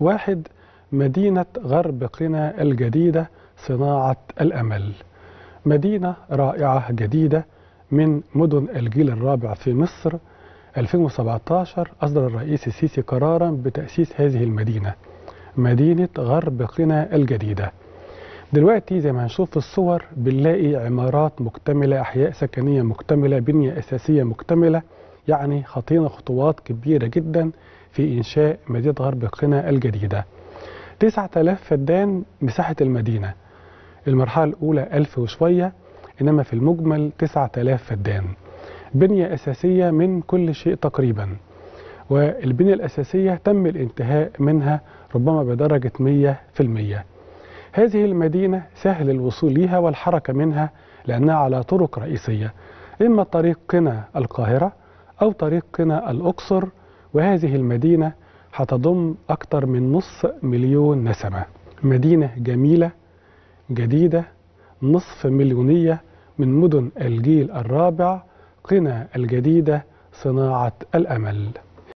واحد مدينة غرب قنا الجديدة صناعة الأمل. مدينة رائعة جديدة من مدن الجيل الرابع في مصر. 2017 أصدر الرئيس السيسي قرارا بتأسيس هذه المدينة مدينة غرب قنا الجديدة. دلوقتي زي ما هنشوف في الصور بنلاقي عمارات مكتملة أحياء سكنية مكتملة بنية أساسية مكتملة. يعني خطينا خطوات كبيرة جدا في إنشاء مدينة غرب قنا الجديدة. 9000 فدان مساحة المدينة. المرحلة الأولى 1000 وشوية إنما في المجمل 9000 فدان. بنية أساسية من كل شيء تقريبا. والبنية الأساسية تم الانتهاء منها ربما بدرجة 100% هذه المدينة سهل الوصول لها والحركة منها لأنها على طرق رئيسية إما طريق قنا القاهرة أو طريق قنا الأقصر وهذه المدينة هتضم أكثر من نصف مليون نسمة. مدينة جميلة جديدة نصف مليونية من مدن الجيل الرابع قنا الجديدة صناعة الأمل.